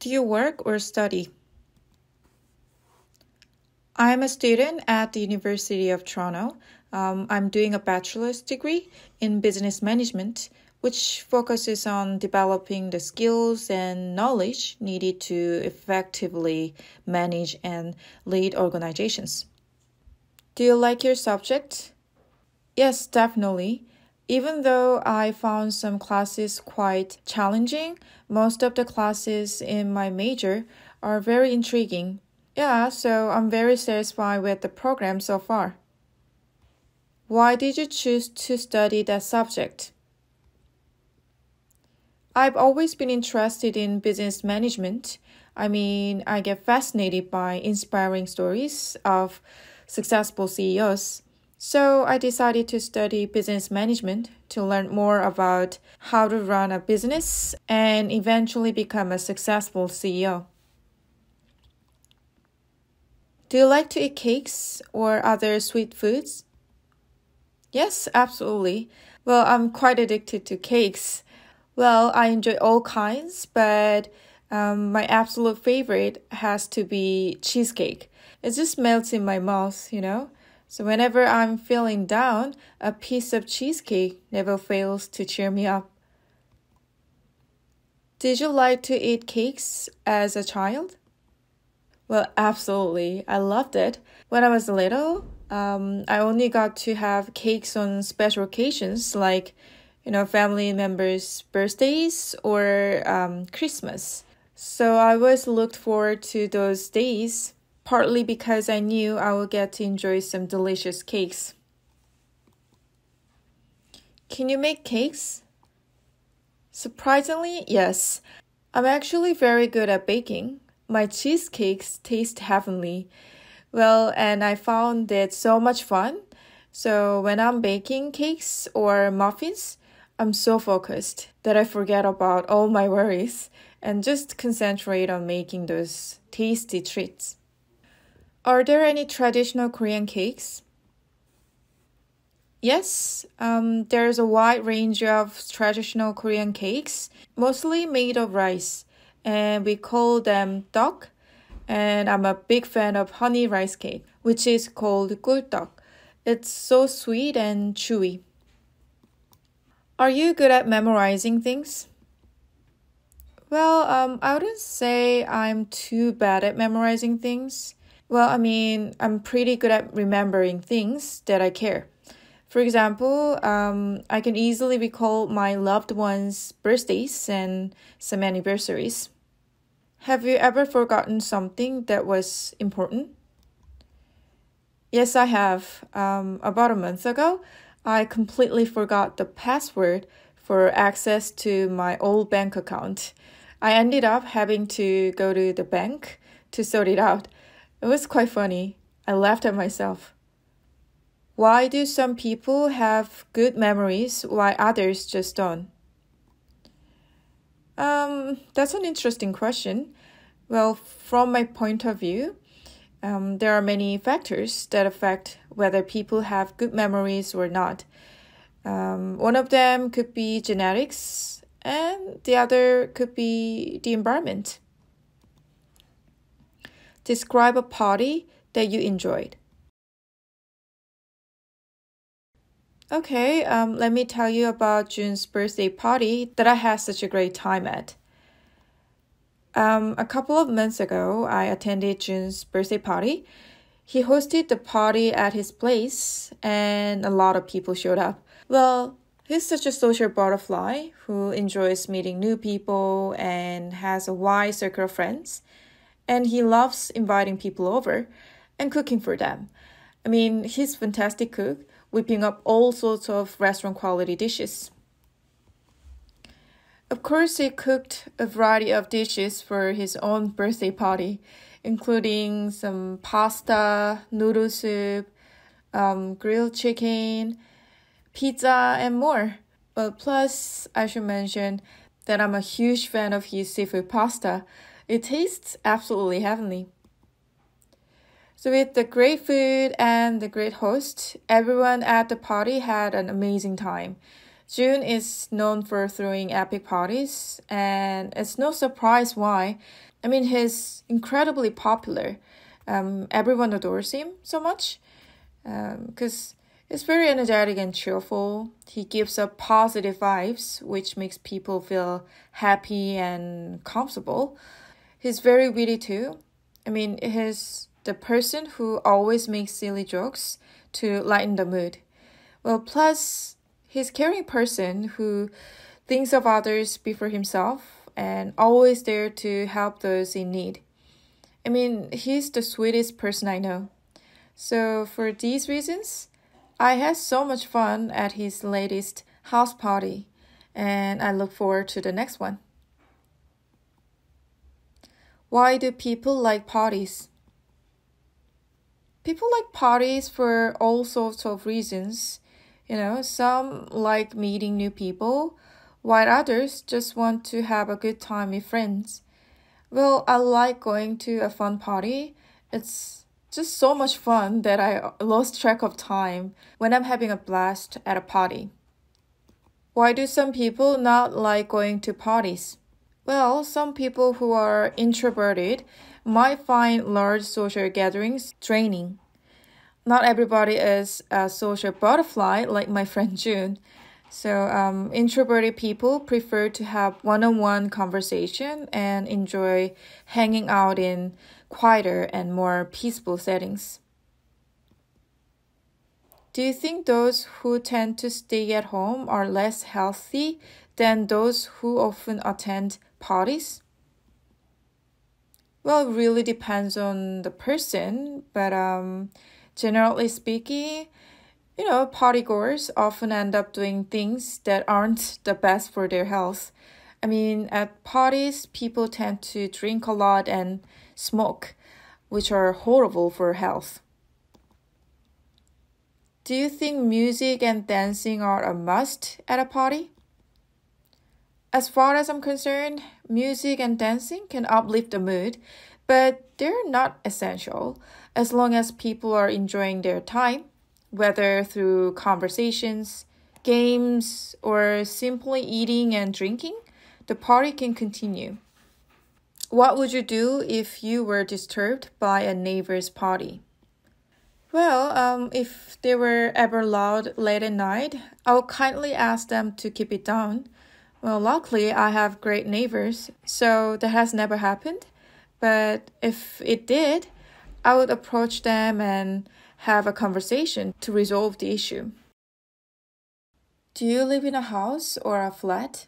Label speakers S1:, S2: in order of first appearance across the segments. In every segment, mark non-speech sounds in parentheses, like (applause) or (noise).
S1: Do you work or study? I'm a student at the University of Toronto. Um, I'm doing a bachelor's degree in business management, which focuses on developing the skills and knowledge needed to effectively manage and lead organizations. Do you like your subject? Yes, definitely. Even though I found some classes quite challenging, most of the classes in my major are very intriguing. Yeah, so I'm very satisfied with the program so far. Why did you choose to study that subject? I've always been interested in business management. I mean, I get fascinated by inspiring stories of successful CEOs. So I decided to study business management to learn more about how to run a business and eventually become a successful CEO. Do you like to eat cakes or other sweet foods? Yes, absolutely. Well, I'm quite addicted to cakes. Well, I enjoy all kinds, but um, my absolute favorite has to be cheesecake. It just melts in my mouth, you know? So whenever I'm feeling down, a piece of cheesecake never fails to cheer me up. Did you like to eat cakes as a child? Well, absolutely. I loved it. When I was little, um, I only got to have cakes on special occasions like, you know, family members' birthdays or um, Christmas. So I always looked forward to those days partly because I knew I would get to enjoy some delicious cakes. Can you make cakes? Surprisingly, yes. I'm actually very good at baking. My cheesecakes taste heavenly. Well, and I found it so much fun. So when I'm baking cakes or muffins, I'm so focused that I forget about all my worries and just concentrate on making those tasty treats. Are there any traditional Korean cakes? Yes, um, there's a wide range of traditional Korean cakes, mostly made of rice, and we call them dok. And I'm a big fan of honey rice cake, which is called guldok. It's so sweet and chewy. Are you good at memorizing things? Well, um, I wouldn't say I'm too bad at memorizing things. Well, I mean, I'm pretty good at remembering things that I care. For example, um, I can easily recall my loved ones' birthdays and some anniversaries. Have you ever forgotten something that was important? Yes, I have. Um, about a month ago, I completely forgot the password for access to my old bank account. I ended up having to go to the bank to sort it out. It was quite funny. I laughed at myself. Why do some people have good memories while others just don't? Um, that's an interesting question. Well, from my point of view, um, there are many factors that affect whether people have good memories or not. Um, one of them could be genetics, and the other could be the environment. Describe a party that you enjoyed. Okay, um, let me tell you about June's birthday party that I had such a great time at. Um, a couple of months ago, I attended June's birthday party. He hosted the party at his place, and a lot of people showed up. Well, he's such a social butterfly who enjoys meeting new people and has a wide circle of friends and he loves inviting people over and cooking for them. I mean, he's a fantastic cook, whipping up all sorts of restaurant quality dishes. Of course, he cooked a variety of dishes for his own birthday party, including some pasta, noodle soup, um, grilled chicken, pizza, and more. But plus, I should mention that I'm a huge fan of his seafood pasta, it tastes absolutely heavenly. So, with the great food and the great host, everyone at the party had an amazing time. June is known for throwing epic parties, and it's no surprise why. I mean, he's incredibly popular. Um, everyone adores him so much because um, he's very energetic and cheerful. He gives up positive vibes, which makes people feel happy and comfortable. He's very witty too. I mean, he's the person who always makes silly jokes to lighten the mood. Well, plus, he's caring person who thinks of others before himself and always there to help those in need. I mean, he's the sweetest person I know. So, for these reasons, I had so much fun at his latest house party, and I look forward to the next one. Why do people like parties? People like parties for all sorts of reasons. You know, some like meeting new people, while others just want to have a good time with friends. Well, I like going to a fun party. It's just so much fun that I lost track of time when I'm having a blast at a party. Why do some people not like going to parties? Well, some people who are introverted might find large social gatherings draining. Not everybody is a social butterfly like my (laughs) friend June. So, um, introverted people prefer to have one on one conversation and enjoy hanging out in quieter and more peaceful settings. Do you think those who tend to stay at home are less healthy than those who often attend parties? Well, it really depends on the person, but um, generally speaking, you know, partygoers often end up doing things that aren't the best for their health. I mean, at parties, people tend to drink a lot and smoke, which are horrible for health. Do you think music and dancing are a must at a party? As far as I'm concerned, music and dancing can uplift the mood, but they're not essential as long as people are enjoying their time, whether through conversations, games, or simply eating and drinking, the party can continue. What would you do if you were disturbed by a neighbor's party? Well, um, if they were ever loud late at night, I would kindly ask them to keep it down well, luckily, I have great neighbors, so that has never happened. But if it did, I would approach them and have a conversation to resolve the issue. Do you live in a house or a flat?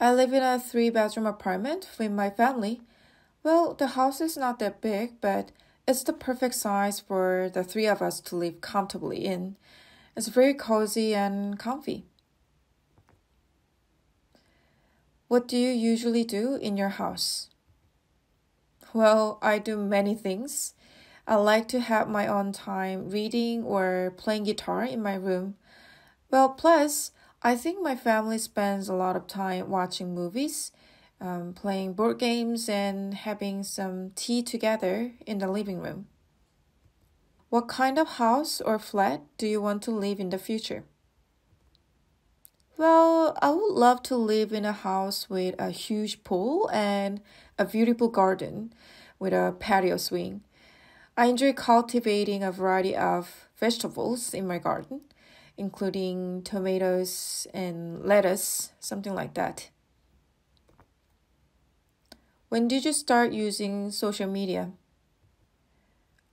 S1: I live in a three bedroom apartment with my family. Well, the house is not that big, but it's the perfect size for the three of us to live comfortably in. It's very cozy and comfy. What do you usually do in your house? Well, I do many things. I like to have my own time reading or playing guitar in my room. Well, plus, I think my family spends a lot of time watching movies, um, playing board games, and having some tea together in the living room. What kind of house or flat do you want to live in the future? Well, I would love to live in a house with a huge pool and a beautiful garden with a patio swing. I enjoy cultivating a variety of vegetables in my garden, including tomatoes and lettuce, something like that. When did you start using social media?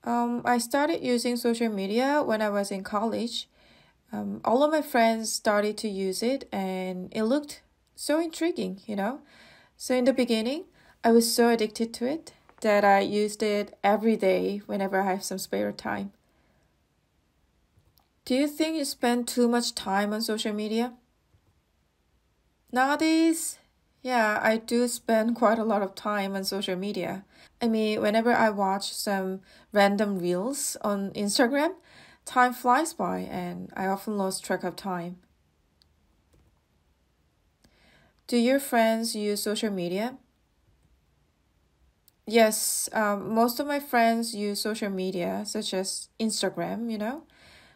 S1: Um, I started using social media when I was in college um, all of my friends started to use it and it looked so intriguing, you know. So in the beginning, I was so addicted to it that I used it every day whenever I have some spare time. Do you think you spend too much time on social media? Nowadays, yeah, I do spend quite a lot of time on social media. I mean, whenever I watch some random reels on Instagram, Time flies by, and I often lose track of time. Do your friends use social media? Yes, um, most of my friends use social media, such as Instagram, you know.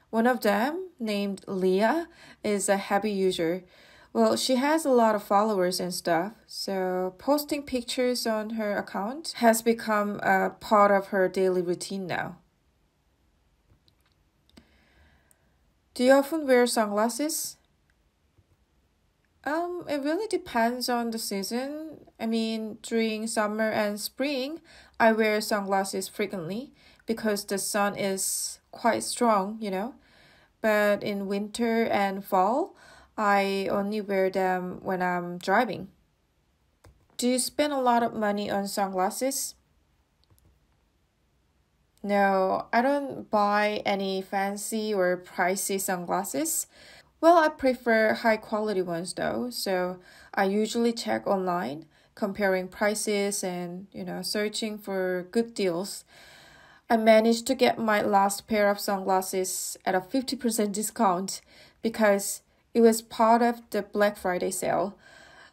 S1: One of them, named Leah, is a heavy user. Well, she has a lot of followers and stuff, so posting pictures on her account has become a part of her daily routine now. Do you often wear sunglasses? Um, it really depends on the season. I mean, during summer and spring, I wear sunglasses frequently because the sun is quite strong, you know. But in winter and fall, I only wear them when I'm driving. Do you spend a lot of money on sunglasses? No, I don't buy any fancy or pricey sunglasses. Well, I prefer high quality ones though, so I usually check online, comparing prices and, you know, searching for good deals. I managed to get my last pair of sunglasses at a 50% discount because it was part of the Black Friday sale.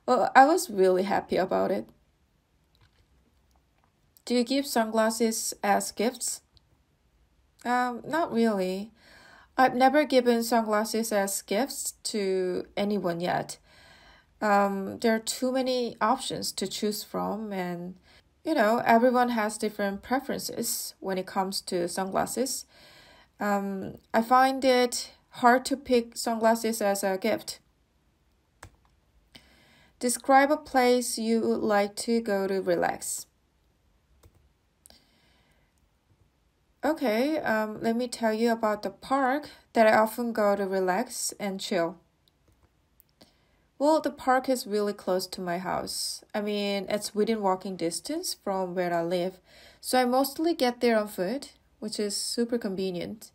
S1: Well, I was really happy about it. Do you give sunglasses as gifts? Um, not really. I've never given sunglasses as gifts to anyone yet. Um, there are too many options to choose from, and you know, everyone has different preferences when it comes to sunglasses. Um, I find it hard to pick sunglasses as a gift. Describe a place you would like to go to relax. Okay, um, let me tell you about the park that I often go to relax and chill. Well, the park is really close to my house. I mean, it's within walking distance from where I live, so I mostly get there on foot, which is super convenient.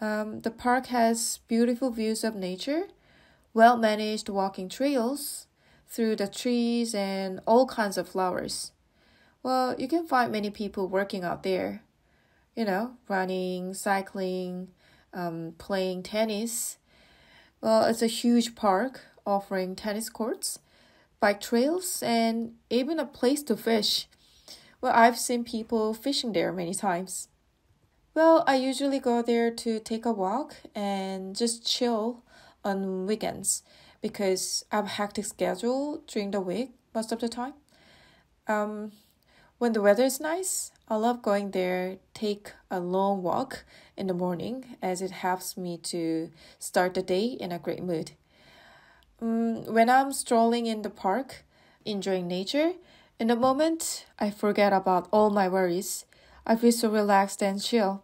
S1: Um, the park has beautiful views of nature, well managed walking trails through the trees, and all kinds of flowers. Well, you can find many people working out there you know, running, cycling, um, playing tennis. Well, it's a huge park offering tennis courts, bike trails, and even a place to fish. Well, I've seen people fishing there many times. Well, I usually go there to take a walk and just chill on weekends because I have a hectic schedule during the week most of the time. Um, when the weather is nice, I love going there, take a long walk in the morning as it helps me to start the day in a great mood. Um, when I'm strolling in the park, enjoying nature, in a moment I forget about all my worries. I feel so relaxed and chill.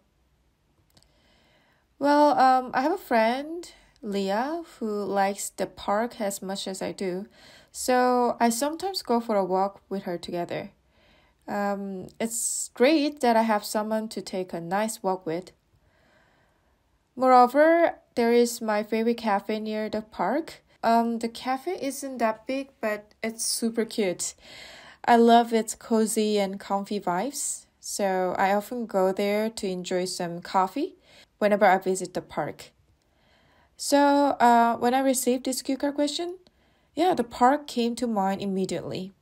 S1: Well, um, I have a friend, Leah, who likes the park as much as I do, so I sometimes go for a walk with her together. Um, it's great that I have someone to take a nice walk with. Moreover, there is my favorite cafe near the park. Um, the cafe isn't that big, but it's super cute. I love its cozy and comfy vibes, so I often go there to enjoy some coffee whenever I visit the park. So, uh, when I received this cue card question, yeah, the park came to mind immediately.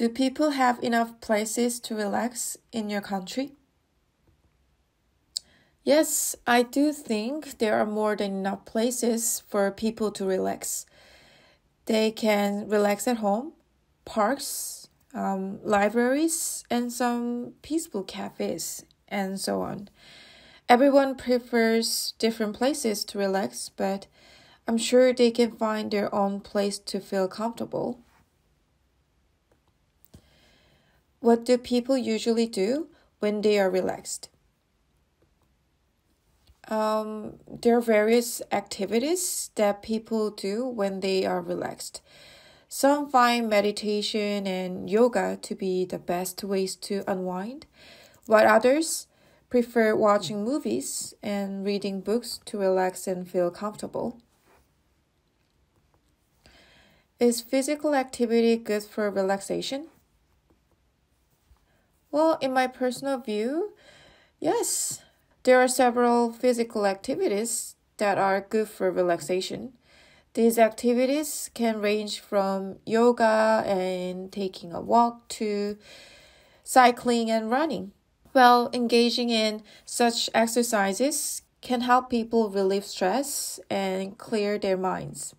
S1: Do people have enough places to relax in your country? Yes, I do think there are more than enough places for people to relax. They can relax at home, parks, um, libraries, and some peaceful cafes, and so on. Everyone prefers different places to relax, but I'm sure they can find their own place to feel comfortable. What do people usually do when they are relaxed? Um, there are various activities that people do when they are relaxed. Some find meditation and yoga to be the best ways to unwind, while others prefer watching movies and reading books to relax and feel comfortable. Is physical activity good for relaxation? Well, in my personal view, yes, there are several physical activities that are good for relaxation. These activities can range from yoga and taking a walk to cycling and running. Well, engaging in such exercises can help people relieve stress and clear their minds.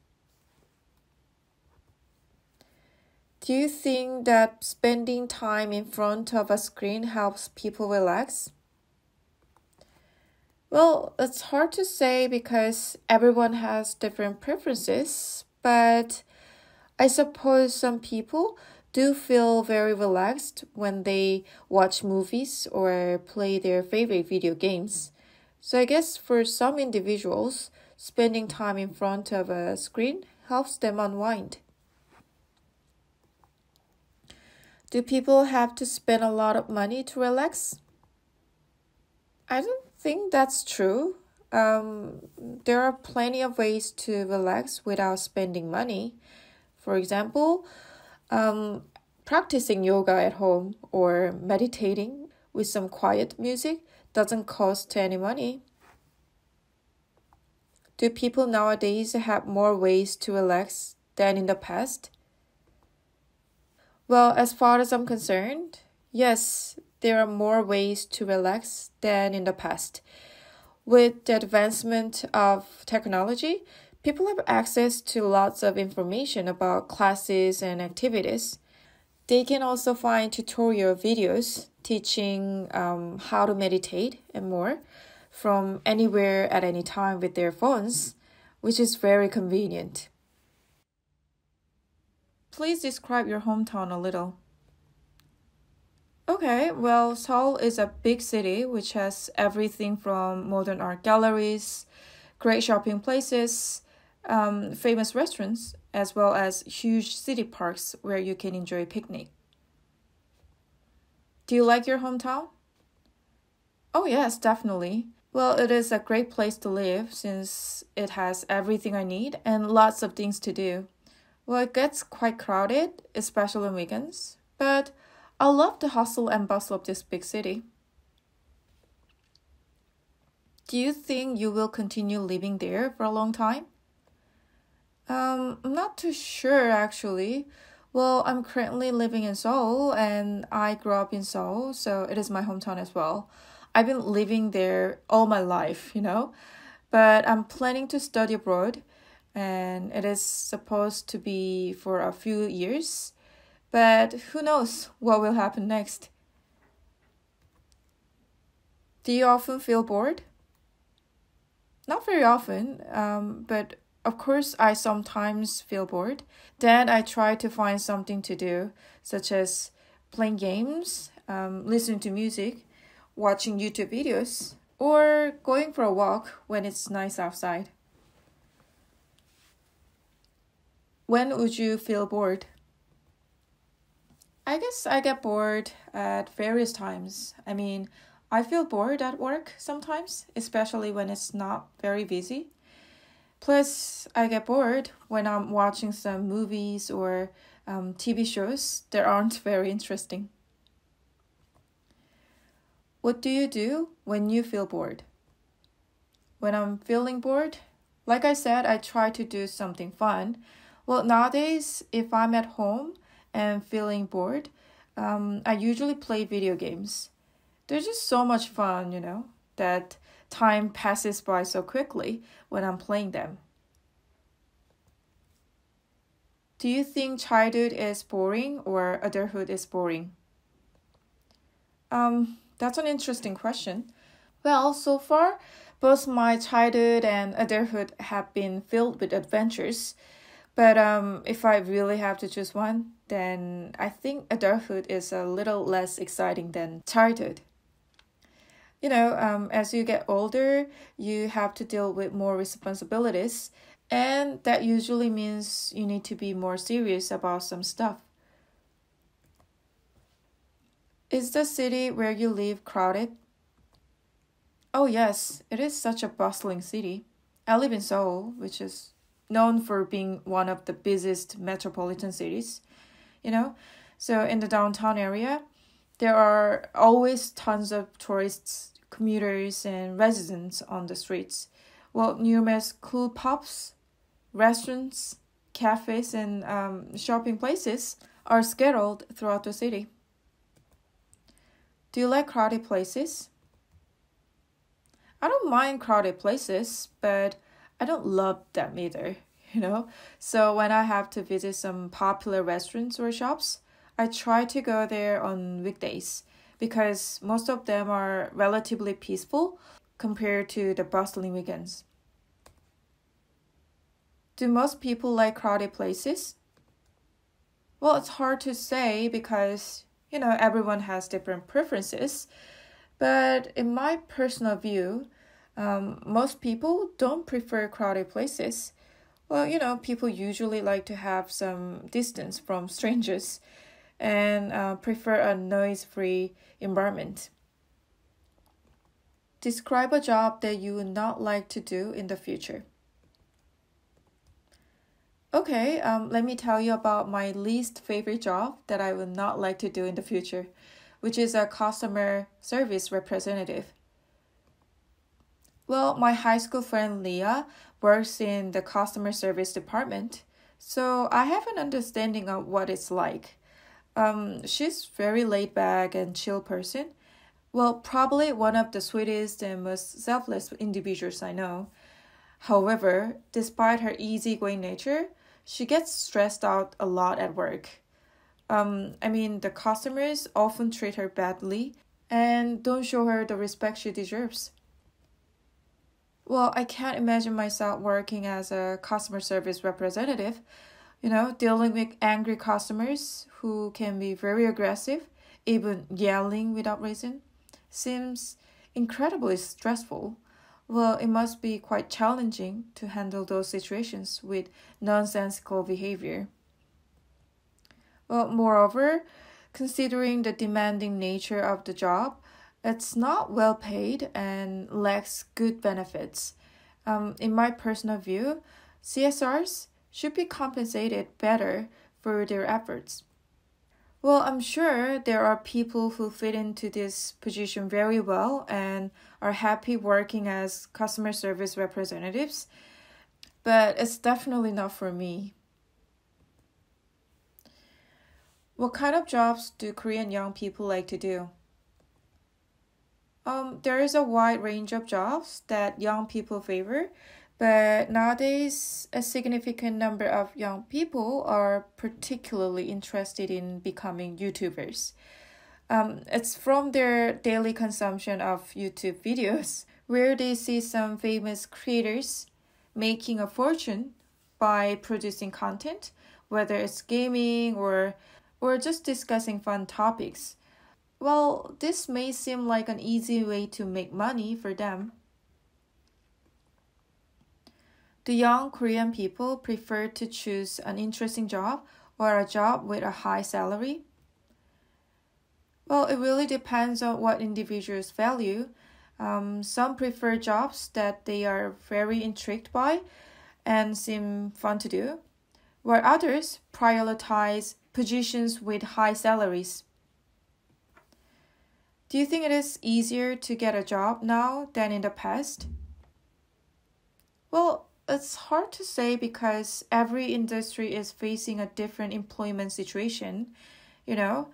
S1: Do you think that spending time in front of a screen helps people relax? Well, it's hard to say because everyone has different preferences, but I suppose some people do feel very relaxed when they watch movies or play their favorite video games. So I guess for some individuals, spending time in front of a screen helps them unwind. Do people have to spend a lot of money to relax? I don't think that's true. Um, there are plenty of ways to relax without spending money. For example, um, practicing yoga at home or meditating with some quiet music doesn't cost any money. Do people nowadays have more ways to relax than in the past? Well, as far as I'm concerned, yes, there are more ways to relax than in the past. With the advancement of technology, people have access to lots of information about classes and activities. They can also find tutorial videos teaching um, how to meditate and more from anywhere at any time with their phones, which is very convenient. Please describe your hometown a little. Okay, well, Seoul is a big city which has everything from modern art galleries, great shopping places, um, famous restaurants, as well as huge city parks where you can enjoy a picnic. Do you like your hometown? Oh, yes, definitely. Well, it is a great place to live since it has everything I need and lots of things to do. Well, it gets quite crowded, especially on weekends, but I love the hustle and bustle of this big city. Do you think you will continue living there for a long time? Um, I'm not too sure actually. Well, I'm currently living in Seoul and I grew up in Seoul, so it is my hometown as well. I've been living there all my life, you know, but I'm planning to study abroad and it is supposed to be for a few years, but who knows what will happen next. Do you often feel bored? Not very often, um, but of course, I sometimes feel bored. Then I try to find something to do, such as playing games, um, listening to music, watching YouTube videos, or going for a walk when it's nice outside. When would you feel bored? I guess I get bored at various times. I mean, I feel bored at work sometimes, especially when it's not very busy. Plus, I get bored when I'm watching some movies or um, TV shows that aren't (laughs) very interesting. What do you do when you feel bored? When I'm feeling bored, like I said, I try to do something fun well, nowadays, if I'm at home and feeling bored, um, I usually play video games. They're just so much fun, you know, that time passes by so quickly when I'm playing them. Do you think childhood is boring or adulthood is boring? Um, that's an interesting question. Well, so far, both my childhood and adulthood have been filled with adventures but um, if I really have to choose one, then I think adulthood is a little less exciting than childhood. You know, um, as you get older, you have to deal with more responsibilities, and that usually means you need to be more serious about some stuff. Is the city where you live crowded? Oh, yes, it is such a bustling city. I live in Seoul, which is known for being one of the busiest metropolitan cities, you know. So in the downtown area, there are always tons of tourists, commuters, and residents on the streets. Well, numerous cool pubs, restaurants, cafes, and um, shopping places are scattered throughout the city. Do you like crowded places? I don't mind crowded places, but I don't love them either, you know? So when I have to visit some popular restaurants or shops, I try to go there on weekdays because most of them are relatively peaceful compared to the bustling weekends. Do most people like crowded places? Well, it's hard to say because, you know, everyone has different preferences. But in my personal view, um, most people don't prefer crowded places. Well, you know, people usually like to have some distance from (laughs) strangers and uh, prefer a noise free environment. Describe a job that you would not like to do in the future. Okay, um, let me tell you about my least favorite job that I would not like to do in the future, which is a customer service representative. Well, my high school friend Leah works in the customer service department, so I have an understanding of what it's like. Um, she's very laid back and chill person. Well, probably one of the sweetest and most selfless individuals I know. However, despite her easygoing nature, she gets stressed out a lot at work. Um, I mean, the customers often treat her badly and don't show her the respect she deserves. Well, I can't imagine myself working as a customer service representative you know, dealing with angry customers who can be very aggressive, even yelling without reason, seems incredibly stressful. Well, it must be quite challenging to handle those situations with nonsensical behavior. Well, moreover, considering the demanding nature of the job, it's not well paid and lacks good benefits. Um, in my personal view, CSRs should be compensated better for their efforts. Well, I'm sure there are people who fit into this position very well and are happy working as customer service representatives, but it's definitely not for me. What kind of jobs do Korean young people like to do? Um, there is a wide range of jobs that young people favor, but nowadays, a significant number of young people are particularly interested in becoming YouTubers. Um, it's from their daily consumption of YouTube videos where they see some famous creators making a fortune by producing content, whether it's gaming or or just discussing fun topics. Well, this may seem like an easy way to make money for them, do young Korean people prefer to choose an interesting job or a job with a high salary? Well, it really depends on what individuals value. Um, some prefer jobs that they are very intrigued by and seem fun to do, while others prioritize positions with high salaries. Do you think it is easier to get a job now than in the past? Well, it's hard to say because every industry is facing a different employment situation, you know.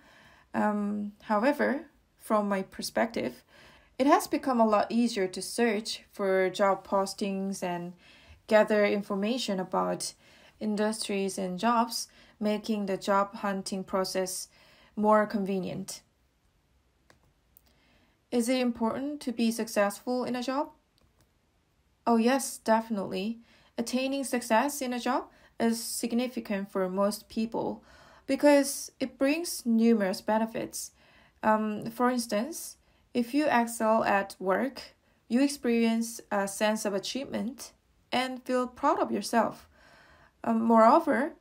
S1: Um, however, from my perspective, it has become a lot easier to search for job postings and gather information about industries and jobs, making the job hunting process more convenient. Is it important to be successful in a job? Oh, yes, definitely. Attaining success in a job is significant for most people because it brings numerous benefits. Um, for instance, if you excel at work, you experience a sense of achievement and feel proud of yourself. Um, moreover,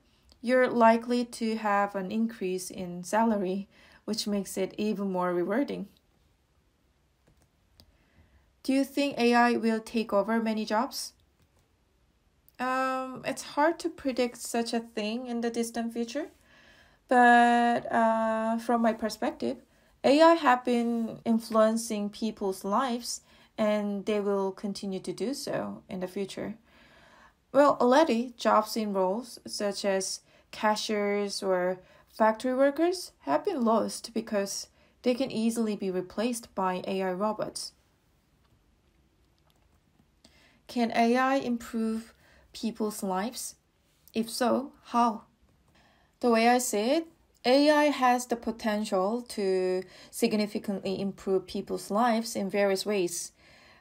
S1: you're likely to have an increase in salary, which makes it even more rewarding. Do you think AI will take over many jobs? Um, it's hard to predict such a thing in the distant future, but uh, from my perspective, AI have been influencing people's lives and they will continue to do so in the future. Well, already jobs in roles such as cashiers or factory workers have been lost because they can easily be replaced by AI robots. Can AI improve people's lives? If so, how? The way I see it, AI has the potential to significantly improve people's lives in various ways.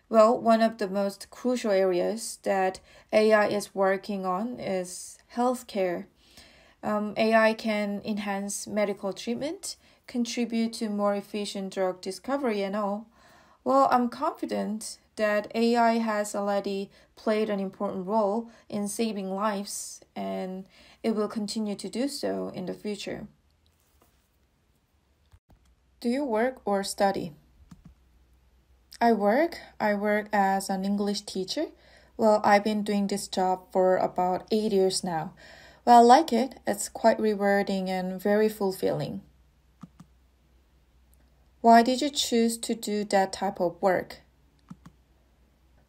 S1: Well, one of the most crucial areas that AI is working on is healthcare. Um, AI can enhance medical treatment, contribute to more efficient drug discovery, and all. Well, I'm confident that AI has already played an important role in saving lives and it will continue to do so in the future. Do you work or study? I work. I work as an English teacher. Well, I've been doing this job for about eight years now. Well, I like it. It's quite rewarding and very fulfilling. Why did you choose to do that type of work?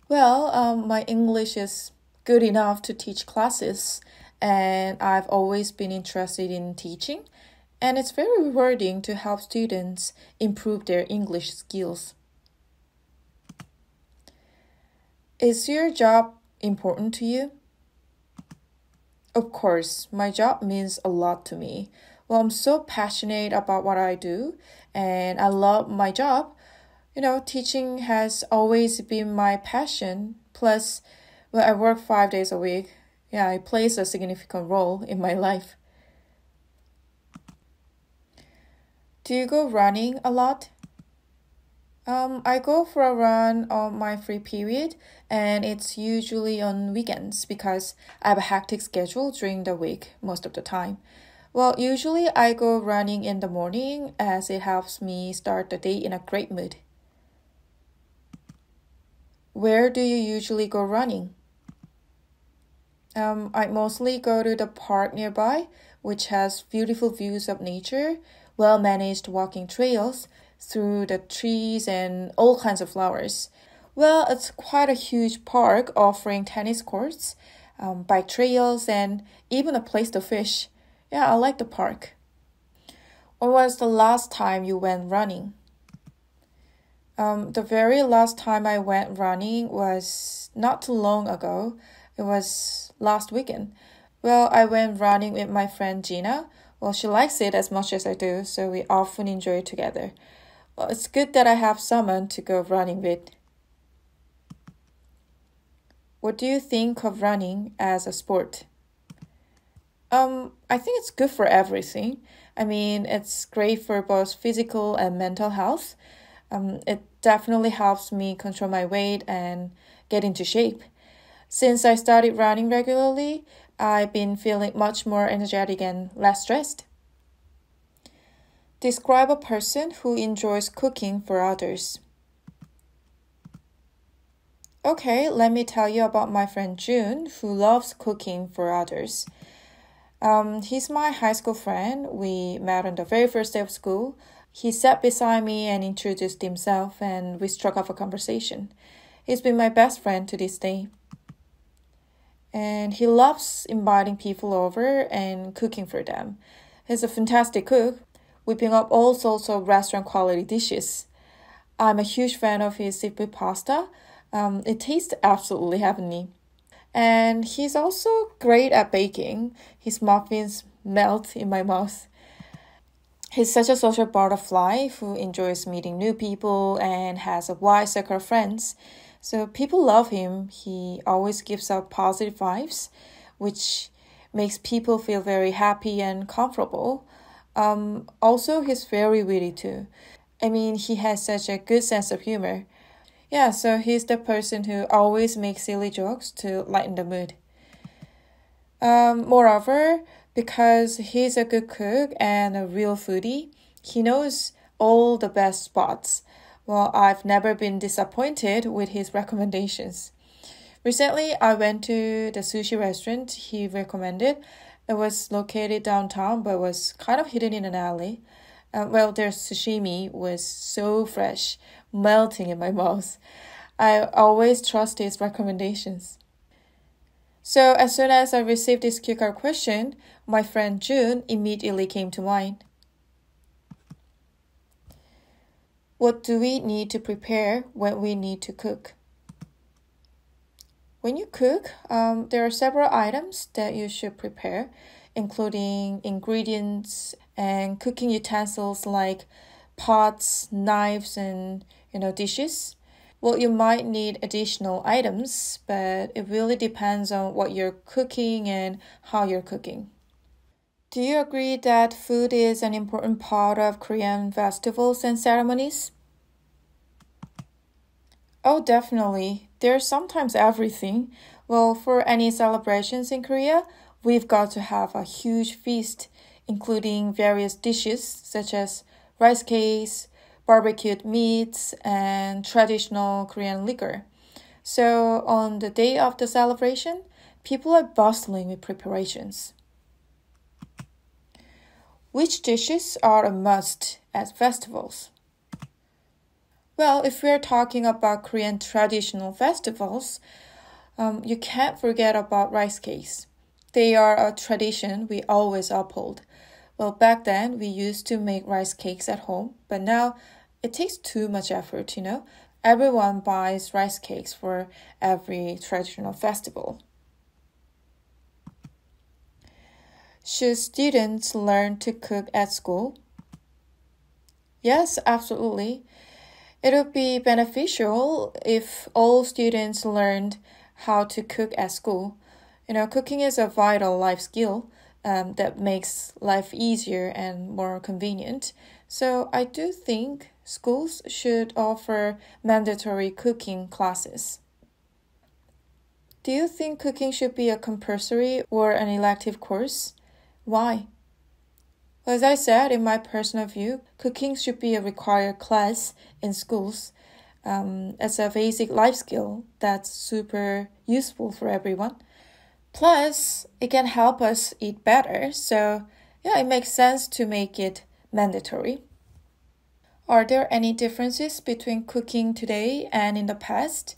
S1: Well, um, my English is good enough to teach classes, and I've always been interested in teaching and it's very rewarding to help students improve their English skills. Is your job important to you? Of course, my job means a lot to me. Well, I'm so passionate about what I do and I love my job. You know, teaching has always been my passion. Plus, well, I work five days a week. Yeah, it plays a significant role in my life. Do you go running a lot? Um, I go for a run on my free period, and it's usually on weekends because I have a hectic schedule during the week most of the time. Well, usually I go running in the morning as it helps me start the day in a great mood. Where do you usually go running? Um, I mostly go to the park nearby, which has beautiful views of nature well managed walking trails through the trees and all kinds of flowers. Well, it's quite a huge park offering tennis courts, um, bike trails, and even a place to fish. Yeah, I like the park. When was the last time you went running? Um, the very last time I went running was not too long ago. It was last weekend. Well, I went running with my friend Gina, well, she likes it as much as I do, so we often enjoy it together. Well, it's good that I have someone to go running with. What do you think of running as a sport? Um, I think it's good for everything. I mean, it's great for both physical and mental health. Um, it definitely helps me control my weight and get into shape. Since I started running regularly, I've been feeling much more energetic and less stressed. Describe a person who enjoys cooking for others. Okay, let me tell you about my friend June, who loves cooking for others. Um, he's my high school friend. We met on the very first day of school. He sat beside me and introduced himself, and we struck up a conversation. He's been my best friend to this day and he loves inviting people over and cooking for them. He's a fantastic cook, whipping up all sorts of restaurant quality dishes. I'm a huge fan of his seafood pasta. Um, it tastes absolutely heavenly. And he's also great at baking. His muffins melt in my mouth. He's such a social butterfly who enjoys meeting new people and has a wide circle of friends. So people love him. He always gives out positive vibes, which makes people feel very happy and comfortable. Um, also, he's very witty too. I mean, he has such a good sense of humor. Yeah, so he's the person who always makes silly jokes to lighten the mood. Um, moreover, because he's a good cook and a real foodie, he knows all the best spots well, I've never been disappointed with his recommendations. Recently, I went to the sushi restaurant he recommended. It was located downtown but was kind of hidden in an alley. Uh, well, their sashimi was so fresh, melting in my (laughs) mouth. I always trust his recommendations. So, as soon as I received this cue card question, my friend June immediately came to mind. What do we need to prepare when we need to cook? When you cook, um, there are several items that you should prepare, including ingredients and cooking utensils like pots, knives, and you know dishes. Well, you might need additional items, but it really depends on what you're cooking and how you're cooking. Do you agree that food is an important part of Korean festivals and ceremonies? Oh, definitely. There's sometimes everything. Well, for any celebrations in Korea, we've got to have a huge feast, including various dishes such as rice cakes, barbecued meats, and traditional Korean liquor. So, on the day of the celebration, people are bustling with preparations. Which dishes are a must at festivals? Well, if we're talking about Korean traditional festivals, um, you can't forget about rice cakes. They are a tradition we always uphold. Well, back then we used to make rice cakes at home, but now it takes too much effort, you know? Everyone buys rice cakes for every traditional festival. Should students learn to cook at school? Yes, absolutely. It would be beneficial if all students learned how to cook at school. You know, cooking is a vital life skill um, that makes life easier and more convenient. So I do think schools should offer mandatory cooking classes. Do you think cooking should be a compulsory or an elective course? Why? As I said, in my personal view, cooking should be a required class in schools um, as a basic life skill that's super useful for everyone. Plus, it can help us eat better, so yeah, it makes sense to make it mandatory. Are there any differences between cooking today and in the past?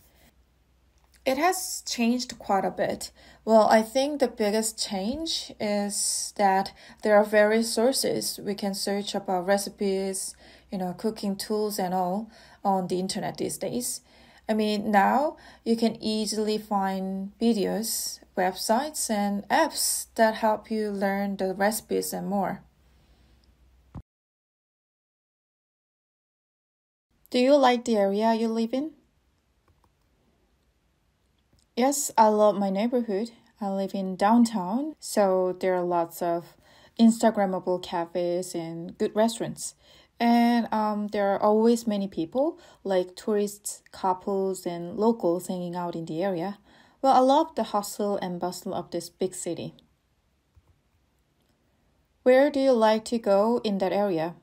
S1: It has changed quite a bit. Well, I think the biggest change is that there are various sources we can search about recipes, you know, cooking tools and all on the internet these days. I mean, now you can easily find videos, websites, and apps that help you learn the recipes and more. Do you like the area you live in? Yes, I love my neighborhood. I live in downtown, so there are lots of Instagrammable cafes and good restaurants. And um, there are always many people, like tourists, couples, and locals hanging out in the area. Well, I love the hustle and bustle of this big city. Where do you like to go in that area?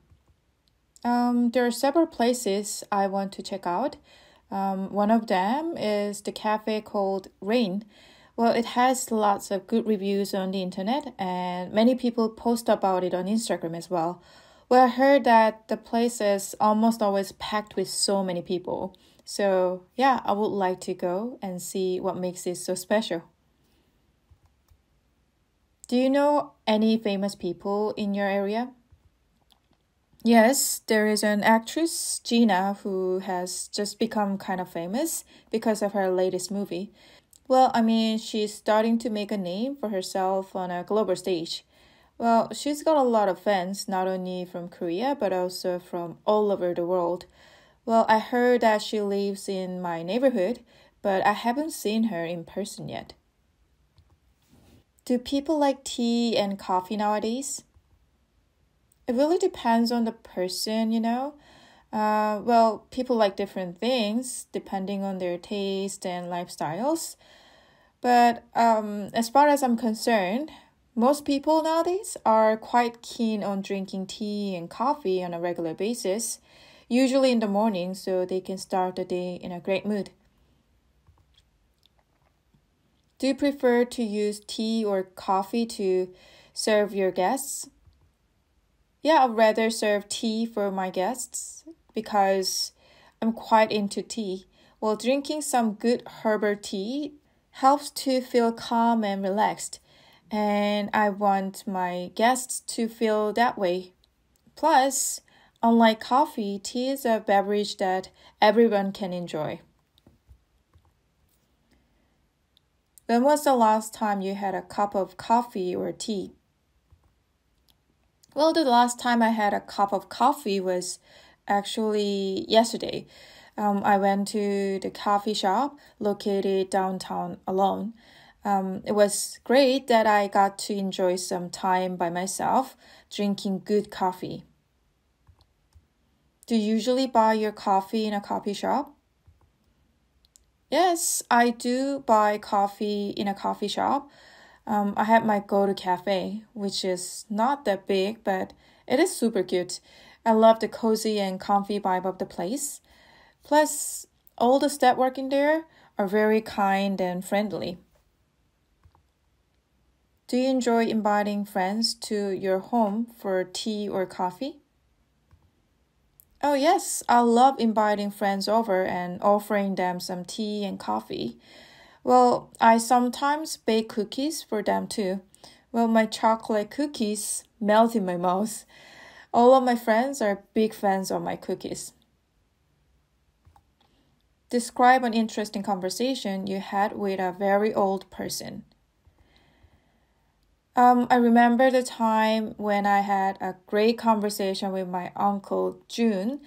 S1: Um, there are several places I want to check out. Um, one of them is the cafe called Rain. Well, it has lots of good reviews on the internet, and many people post about it on Instagram as well. Well, I heard that the place is almost always packed with so many people. So, yeah, I would like to go and see what makes it so special. Do you know any famous people in your area? Yes, there is an actress, Gina, who has just become kind of famous because of her latest movie. Well, I mean, she's starting to make a name for herself on a global stage. Well, she's got a lot of fans, not only from Korea, but also from all over the world. Well, I heard that she lives in my neighborhood, but I haven't seen her in person yet. Do people like tea and coffee nowadays? It really depends on the person, you know. Uh, well, people like different things depending on their taste and lifestyles. But um, as far as I'm concerned, most people nowadays are quite keen on drinking tea and coffee on a regular basis, usually in the morning, so they can start the day in a great mood. Do you prefer to use tea or coffee to serve your guests? Yeah, I'd rather serve tea for my guests because I'm quite into tea. Well, drinking some good herbal tea helps to feel calm and relaxed, and I want my guests to feel that way. Plus, Unlike coffee, tea is a beverage that everyone can enjoy. When was the last time you had a cup of coffee or tea? Well, the last time I had a cup of coffee was actually yesterday. Um, I went to the coffee shop located downtown alone. Um, it was great that I got to enjoy some time by myself drinking good coffee. Do you usually buy your coffee in a coffee shop? Yes, I do buy coffee in a coffee shop. Um, I have my go to cafe, which is not that big, but it is super cute. I love the cozy and comfy vibe of the place. Plus, all the staff working there are very kind and friendly. Do you enjoy inviting friends to your home for tea or coffee? Oh, yes, I love inviting friends over and offering them some tea and coffee. Well, I sometimes bake cookies for them too. Well, my chocolate cookies melt in my mouth. All of my friends are big fans of my cookies. Describe an interesting conversation you had with a very old person. Um, I remember the time when I had a great conversation with my uncle June,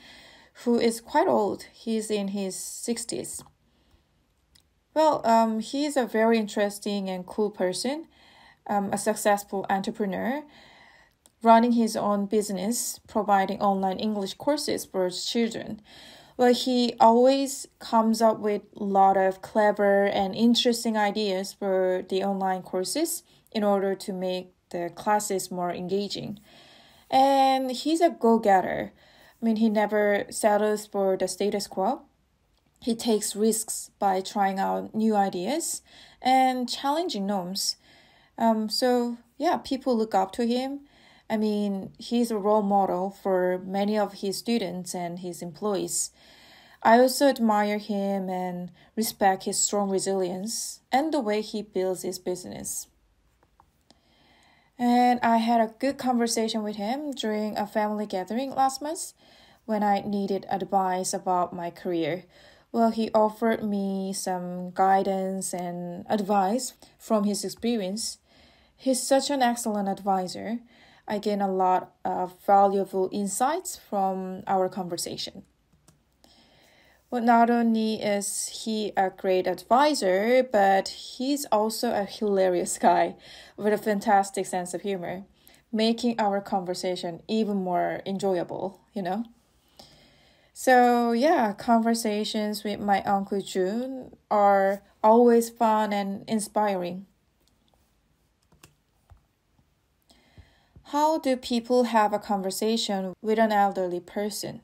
S1: who is quite old. He's in his 60s. Well, um, he is a very interesting and cool person, um, a successful entrepreneur, running his own business, providing online English courses for children. Well, he always comes up with a lot of clever and interesting ideas for the online courses in order to make the classes more engaging. And he's a go getter. I mean, he never settles for the status quo. He takes risks by trying out new ideas and challenging norms. Um, so, yeah, people look up to him. I mean, he's a role model for many of his students and his employees. I also admire him and respect his strong resilience and the way he builds his business. And I had a good conversation with him during a family gathering last month when I needed advice about my career. Well, he offered me some guidance and advice from his experience. He's such an excellent advisor. I gained a lot of valuable insights from our conversation. Well, not only is he a great advisor, but he's also a hilarious guy with a fantastic sense of humor, making our conversation even more enjoyable, you know? So, yeah, conversations with my Uncle June are always fun and inspiring. How do people have a conversation with an elderly person?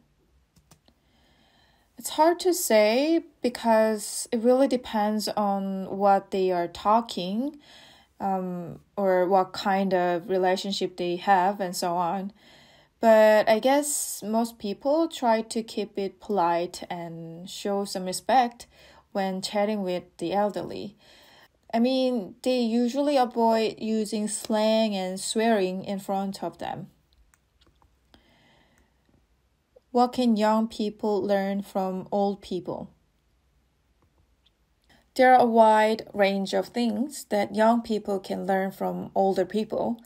S1: It's hard to say because it really depends on what they are talking um, or what kind of relationship they have and so on. But I guess most people try to keep it polite and show some respect when chatting with the elderly. I mean, they usually avoid using slang and swearing in front of them. What can young people learn from old people? There are a wide range of things that young people can learn from older people.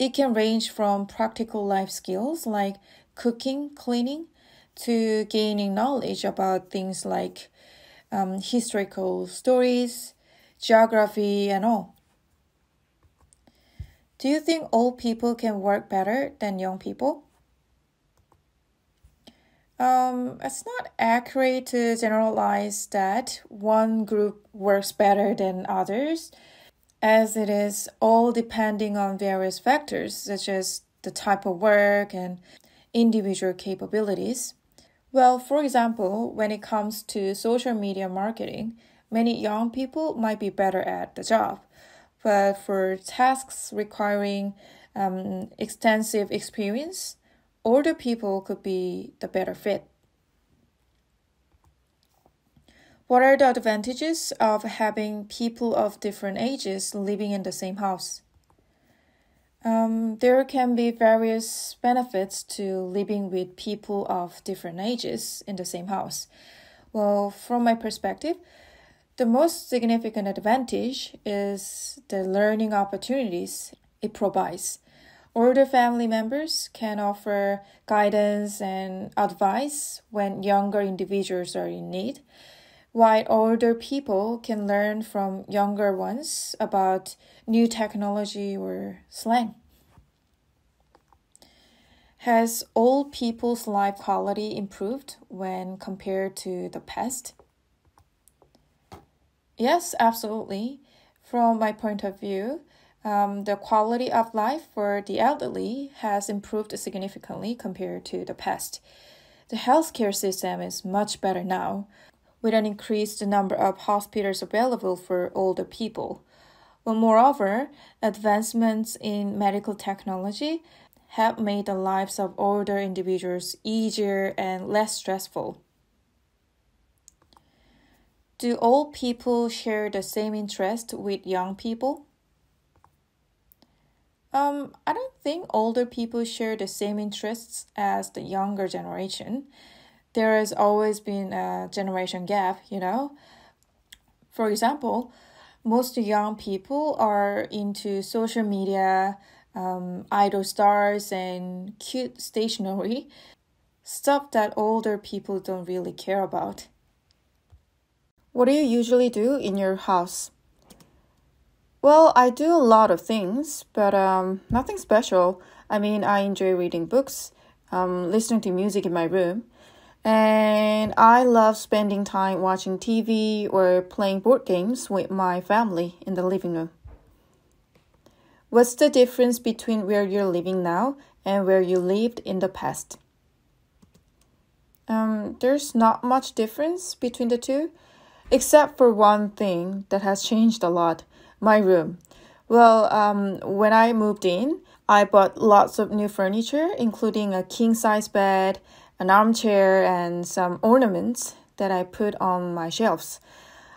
S1: It can range from practical life skills like cooking, cleaning, to gaining knowledge about things like um, historical stories, geography, and all. Do you think old people can work better than young people? Um, it's not accurate to generalize that one group works better than others, as it is all depending on various factors such as the type of work and individual capabilities. Well, for example, when it comes to social media marketing, many young people might be better at the job, but for tasks requiring um, extensive experience, older people could be the better fit. What are the advantages of having people of different ages living in the same house? Um, there can be various benefits to living with people of different ages in the same house. Well, from my perspective, the most significant advantage is the learning opportunities it provides. Older family members can offer guidance and advice when younger individuals are in need, while older people can learn from younger ones about new technology or slang. Has old people's life quality improved when compared to the past? Yes, absolutely. From my point of view, um, the quality of life for the elderly has improved significantly compared to the past. The healthcare system is much better now, with an increased the number of hospitals available for older people. But moreover, advancements in medical technology have made the lives of older individuals easier and less stressful. Do old people share the same interest with young people? Um, I don't think older people share the same interests as the younger generation. There has always been a generation gap, you know. For example, most young people are into social media, um, idol stars, and cute stationery, stuff that older people don't really care about. What do you usually do in your house? Well, I do a lot of things, but um, nothing special. I mean, I enjoy reading books, um, listening to music in my room, and I love spending time watching TV or playing board games with my family in the living room. What's the difference between where you're living now and where you lived in the past? Um, there's not much difference between the two except for one thing that has changed a lot my room. Well, um, when I moved in, I bought lots of new furniture, including a king size bed, an armchair, and some ornaments that I put on my shelves.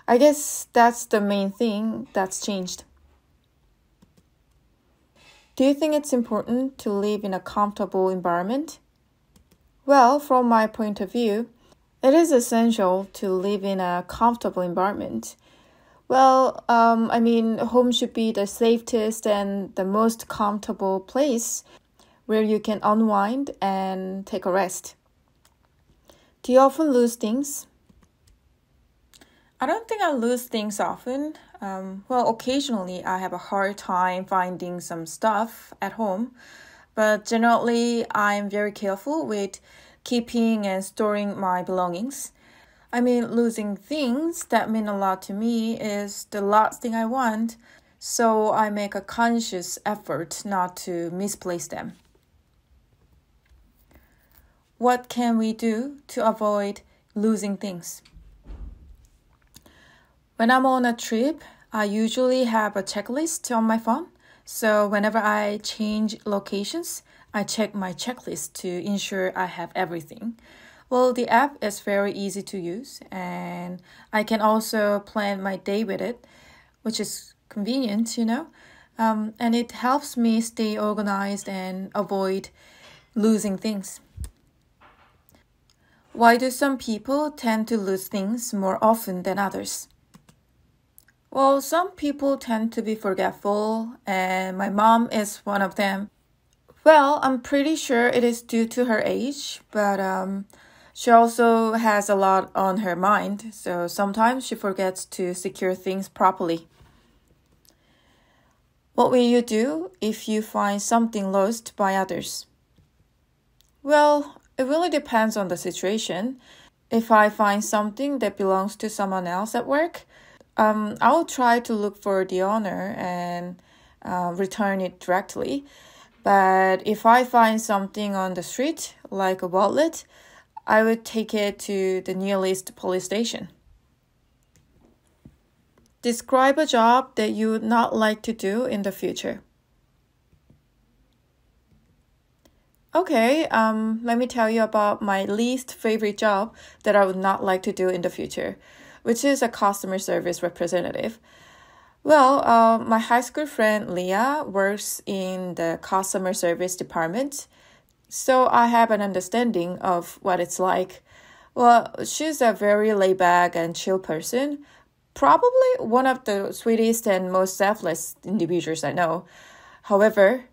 S1: I guess that's the main thing that's changed. Do you think it's important to live in a comfortable environment? Well, from my point of view, it is essential to live in a comfortable environment. Well, um, I mean, home should be the safest and the most comfortable place where you can unwind and take a rest. Do you often lose things? I don't think I lose things often. Um, well, occasionally I have a hard time finding some stuff at home, but generally I'm very careful with keeping and storing my belongings. I mean, losing things that mean a lot to me is the last thing I want, so I make a conscious effort not to misplace them. What can we do to avoid losing things? When I'm on a trip, I usually have a checklist on my phone. So whenever I change locations, I check my checklist to ensure I have everything. Well, the app is very easy to use, and I can also plan my day with it, which is convenient, you know. Um, and it helps me stay organized and avoid losing things. Why do some people tend to lose things more often than others? Well, some people tend to be forgetful, and my mom is one of them. Well, I'm pretty sure it is due to her age, but um, she also has a lot on her mind, so sometimes she forgets to secure things properly. What will you do if you find something lost by others? Well, it really depends on the situation. If I find something that belongs to someone else at work, um, I will try to look for the owner and uh, return it directly. But if I find something on the street, like a wallet, I would take it to the nearest police station. Describe a job that you would not like to do in the future. Okay, um, let me tell you about my least favorite job that I would not like to do in the future, which is a customer service representative. Well, uh, my high school friend Leah works in the customer service department, so I have an understanding of what it's like. Well, she's a very laid back and chill person, probably one of the sweetest and most selfless individuals I know. However,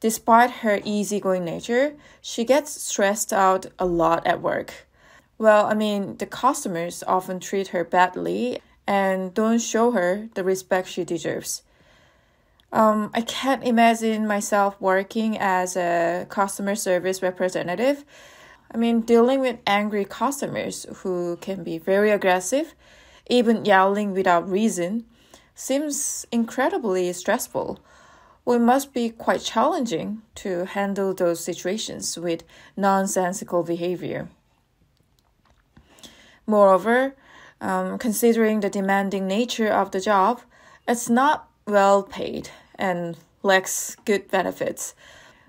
S1: despite her easygoing nature, she gets stressed out a lot at work. Well, I mean, the customers often treat her badly and don't show her the respect she deserves. Um, I can't imagine myself working as a customer service representative. I mean, dealing with angry customers who can be very aggressive, even yelling without reason, seems incredibly stressful. It must be quite challenging to handle those situations with nonsensical behavior. Moreover, um, considering the demanding nature of the job, it's not well paid and lacks good benefits.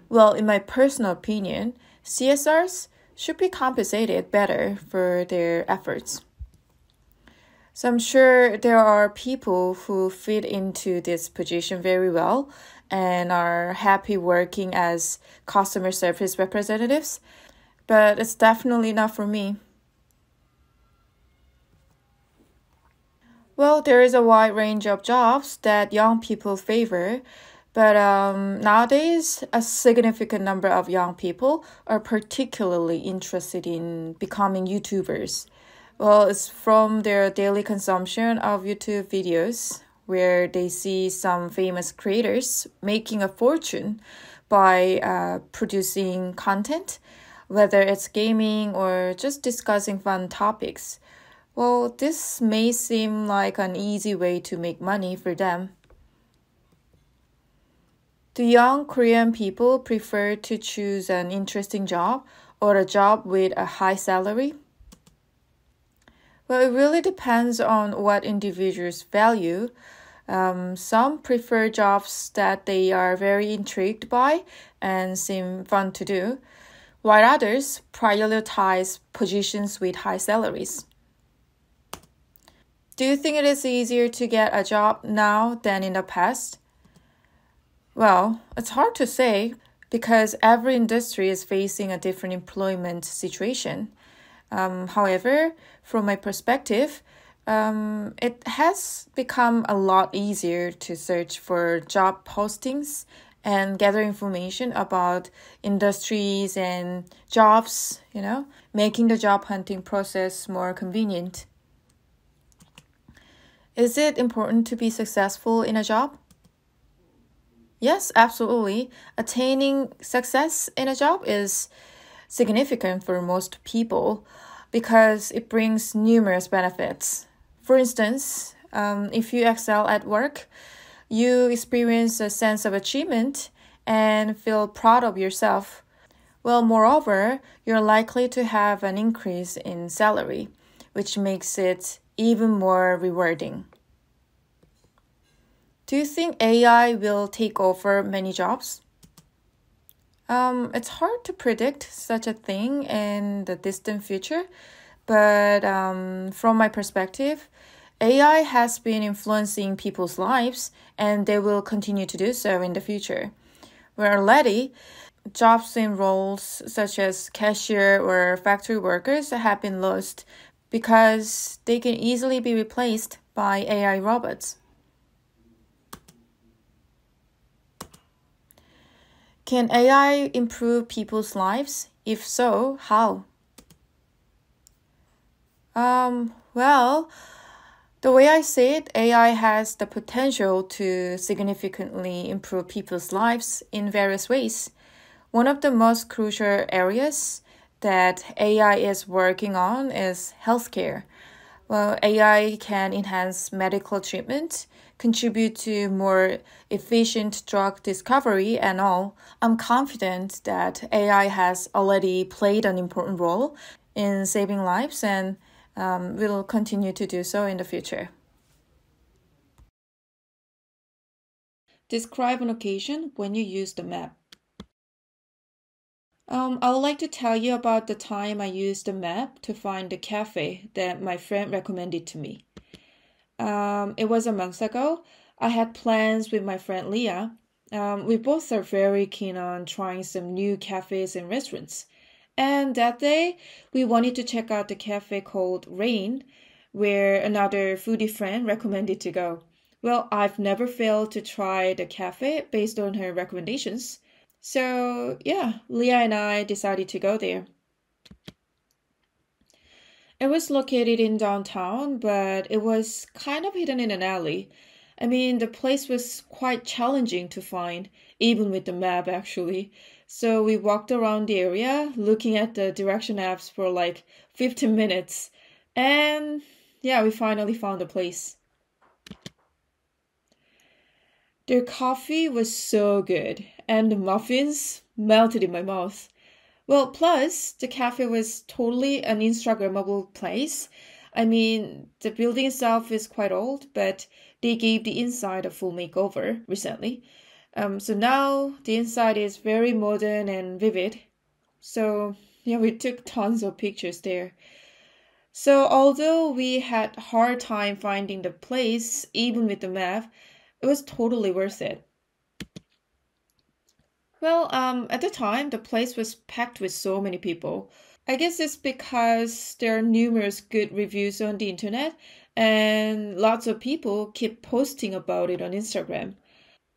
S1: Well, in my personal opinion, CSRs should be compensated better for their efforts. So I'm sure there are people who fit into this position very well and are happy working as customer service representatives, but it's definitely not for me. Well, there is a wide range of jobs that young people favor, but um, nowadays, a significant number of young people are particularly interested in becoming YouTubers. Well, it's from their daily consumption of YouTube videos where they see some famous creators making a fortune by uh, producing content, whether it's gaming or just discussing fun topics. Well, this may seem like an easy way to make money for them. Do young Korean people prefer to choose an interesting job or a job with a high salary? Well, it really depends on what individuals value. Um, some prefer jobs that they are very intrigued by and seem fun to do, while others prioritize positions with high salaries. Do you think it is easier to get a job now than in the past? Well, it's hard to say because every industry is facing a different employment situation. Um, however, from my perspective, um, it has become a lot easier to search for job postings and gather information about industries and jobs, you know, making the job hunting process more convenient. Is it important to be successful in a job? Yes, absolutely. Attaining success in a job is significant for most people because it brings numerous benefits. For instance, um, if you excel at work, you experience a sense of achievement and feel proud of yourself. Well, moreover, you're likely to have an increase in salary, which makes it even more rewarding. Do you think AI will take over many jobs? Um, it's hard to predict such a thing in the distant future, but um, from my perspective, AI has been influencing people's lives and they will continue to do so in the future. Where already, jobs in roles such as cashier or factory workers have been lost because they can easily be replaced by AI robots. Can AI improve people's lives? If so, how? Um, well, the way I see it, AI has the potential to significantly improve people's lives in various ways. One of the most crucial areas that AI is working on is healthcare. Well, AI can enhance medical treatment, contribute to more efficient drug discovery, and all. I'm confident that AI has already played an important role in saving lives and um, will continue to do so in the future. Describe an occasion when you use the map. Um, I would like to tell you about the time I used the map to find the cafe that my friend recommended to me. Um, it was a month ago. I had plans with my friend Leah. Um, we both are very keen on trying some new cafes and restaurants. And that day, we wanted to check out the cafe called Rain, where another foodie friend recommended to go. Well, I've never failed to try the cafe based on her recommendations. So, yeah, Leah and I decided to go there. It was located in downtown, but it was kind of hidden in an alley. I mean, the place was quite challenging to find, even with the map actually. So we walked around the area looking at the direction apps for like 15 minutes. And yeah, we finally found the place. Their coffee was so good, and the muffins melted in my mouth. Well, plus, the cafe was totally an Instagrammable place. I mean, the building itself is quite old, but they gave the inside a full makeover recently. Um, so now the inside is very modern and vivid. So, yeah, we took tons of pictures there. So, although we had hard time finding the place, even with the map, it was totally worth it. Well, um, at the time, the place was packed with so many people. I guess it's because there are numerous good reviews on the internet and lots of people keep posting about it on Instagram.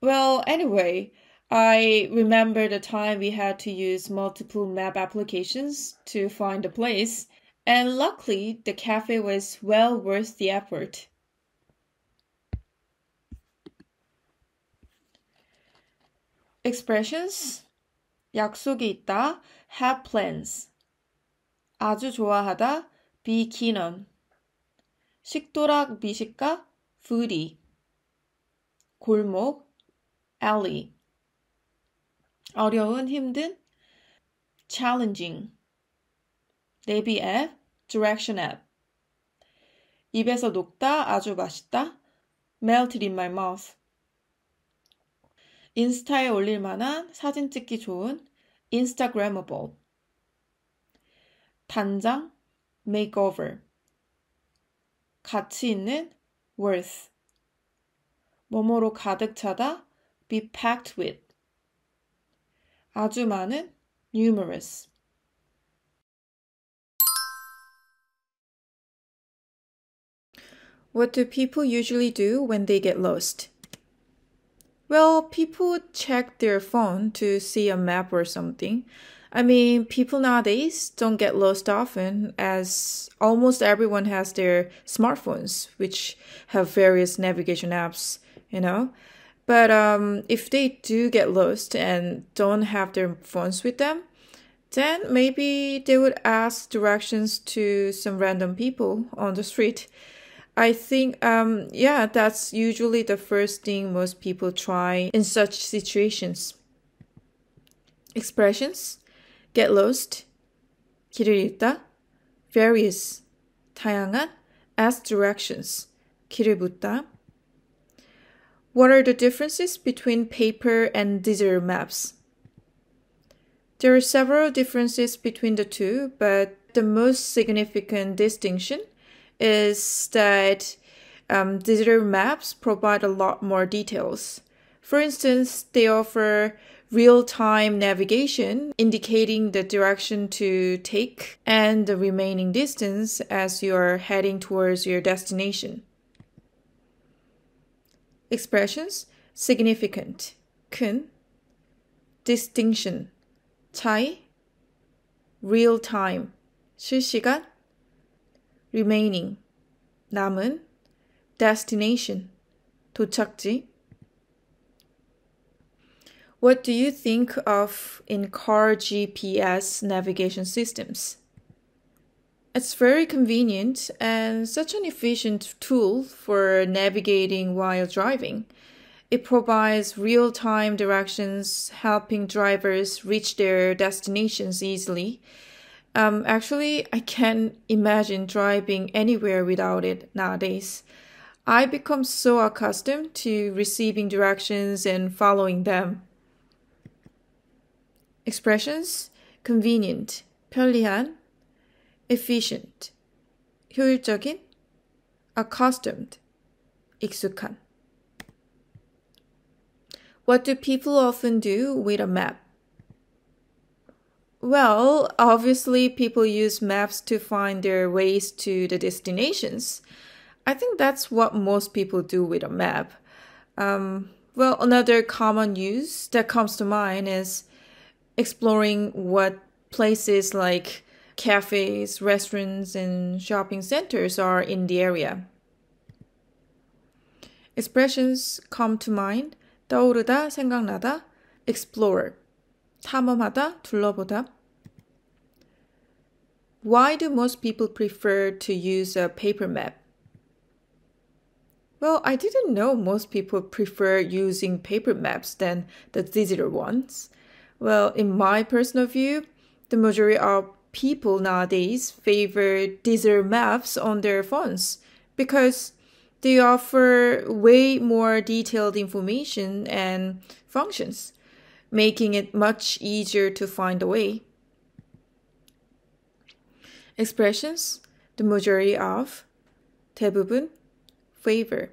S1: Well, anyway, I remember the time we had to use multiple map applications to find the place, and luckily the cafe was well worth the effort. expressions 약속이 있다 have plans 아주 좋아하다 be keen on 식도락 미식가 foodie 골목 Alley 어려운 힘든 challenging 내비 앱 direction app 입에서 녹다 아주 맛있다 melted in my mouth 인스타에 올릴 만한 사진 찍기 좋은 인스타그래머블 단장 makeover 가치 있는 worth 뭐뭐로 가득 차다 be packed with 아주 많은 numerous What do people usually do when they get lost? Well, people check their phone to see a map or something. I mean, people nowadays don't get lost often as almost everyone has their smartphones, which have various navigation apps, you know. But um, if they do get lost and don't have their phones with them, then maybe they would ask directions to some random people on the street. I think, um, yeah, that's usually the first thing most people try in such situations. Expressions get lost, 길을 잃다, various, 다양한, ask directions, 길을 묻다. what are the differences between paper and digital maps? There are several differences between the two, but the most significant distinction is that um, digital maps provide a lot more details. For instance, they offer real time navigation indicating the direction to take and the remaining distance as you are heading towards your destination Expressions significant, 큰, distinction, 차이, real time, 실시간, remaining 남은 destination 도착지 What do you think of in-car GPS navigation systems? It's very convenient and such an efficient tool for navigating while driving. It provides real time directions, helping drivers reach their destinations easily um, actually, I can't imagine driving anywhere without it nowadays. I become so accustomed to receiving directions and following them. Expressions convenient, 편리한, efficient, 효율적인, accustomed, 익숙한. What do people often do with a map? Well, obviously, people use maps to find their ways to the destinations. I think that's what most people do with a map. Um, well, another common use that comes to mind is exploring what places like cafes, restaurants, and shopping centers are in the area. Expressions come to mind 떠오르다, 생각나다, explore, 탐험하다, 둘러보다. Why do most people prefer to use a paper map? Well, I didn't know most people prefer using paper maps than the digital ones. Well, in my personal view, the majority of people nowadays favor digital maps on their phones because they offer way more detailed information and functions, making it much easier to find a way. Expressions the majority of 대부분 favor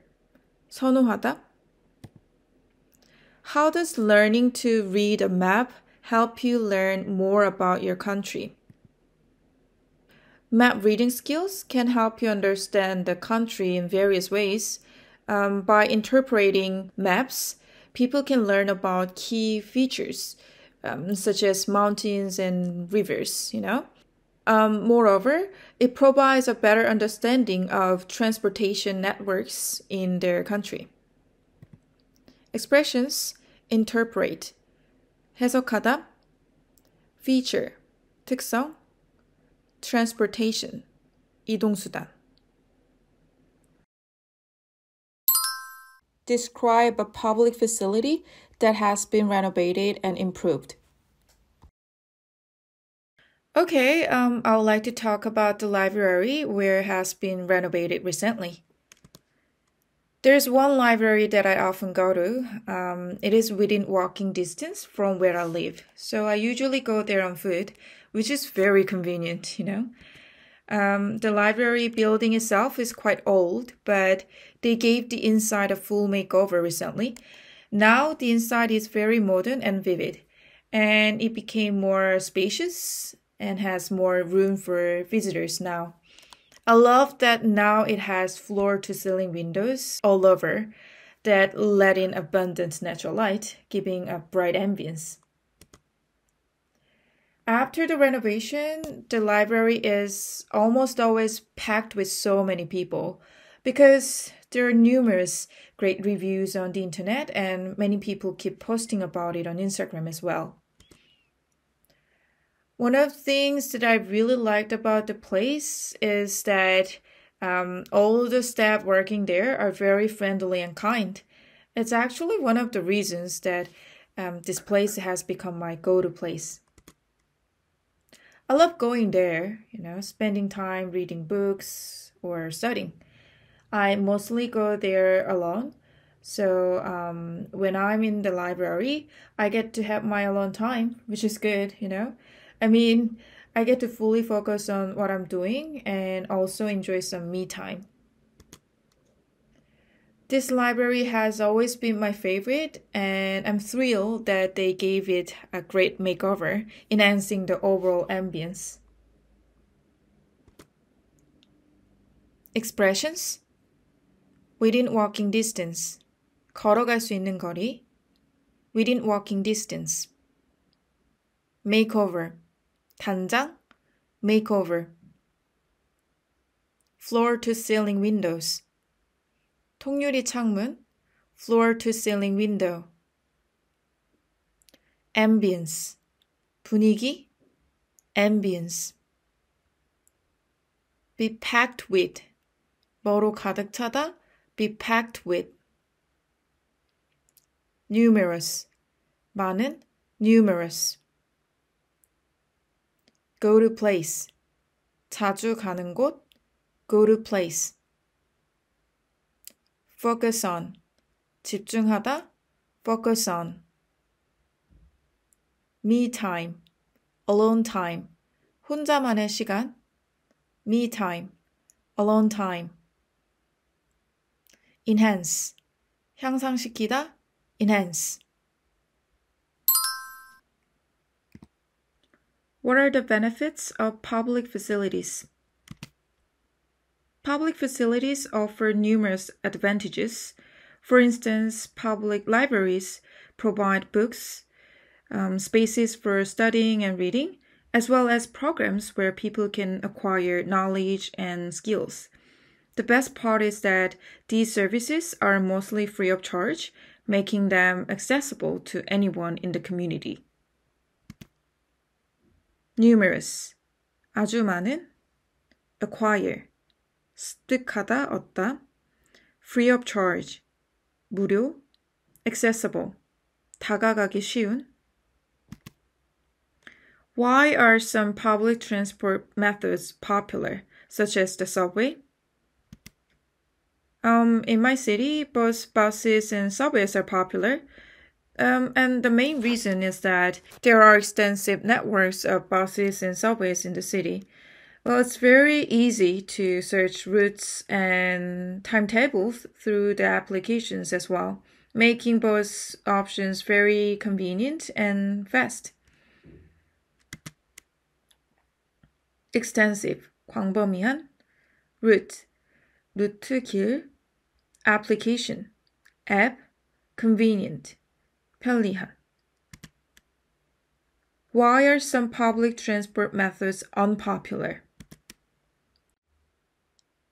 S1: 선호하다 How does learning to read a map help you learn more about your country? Map reading skills can help you understand the country in various ways. Um, by interpreting maps, people can learn about key features, um, such as mountains and rivers, you know. Um, moreover, it provides a better understanding of transportation networks in their country. Expressions interpret 해석하다 feature 특성 transportation, 이동수단. Describe a public facility that has been renovated and improved. Okay, um, I would like to talk about the library where it has been renovated recently. There's one library that I often go to. Um, it is within walking distance from where I live, so I usually go there on foot which is very convenient, you know. Um, the library building itself is quite old, but they gave the inside a full makeover recently. Now the inside is very modern and vivid, and it became more spacious and has more room for visitors now. I love that now it has floor to ceiling windows all over that let in abundant natural light, giving a bright ambience. After the renovation, the library is almost always packed with so many people because there are numerous great reviews on the internet and many people keep posting about it on Instagram as well. One of the things that I really liked about the place is that um, all the staff working there are very friendly and kind. It's actually one of the reasons that um, this place has become my go to place. I love going there, you know, spending time reading books or studying. I mostly go there alone. So um, when I'm in the library, I get to have my alone time, which is good, you know. I mean, I get to fully focus on what I'm doing and also enjoy some me time. This library has always been my favorite, and I'm thrilled that they gave it a great makeover, enhancing the overall ambience. Expressions Within walking distance. 걸어갈 수 있는 거리. Within walking distance. Makeover. 단장. Makeover. Floor to ceiling windows. 통유리 창문, floor to ceiling window. ambience, 분위기, ambience. be packed with, 뭐로 가득 차다, be packed with. numerous, 많은, numerous. go to place, 자주 가는 곳, go to place. focus on. 집중하다 focus on. Me time alone time. 혼자만의 시간 me time alone time. Enhance 향상시키다 enhance. What are the benefits of public facilities? Public facilities offer numerous advantages. For instance, public libraries provide books, um, spaces for studying and reading, as well as programs where people can acquire knowledge and skills. The best part is that these services are mostly free of charge, making them accessible to anyone in the community. numerous 아주 많은 acquire 습득하다 얻다 free of charge 무료 accessible 다가가기 쉬운 Why are some public transport methods popular, such as the subway? Um, in my city, both buses and subways are popular. Um, and the main reason is that there are extensive networks of buses and subways in the city. Well, it's very easy to search routes and timetables through the applications as well, making both options very convenient and fast. extensive, 광범위한, route, 루트 길, application, app, convenient, 편리한. Why are some public transport methods unpopular?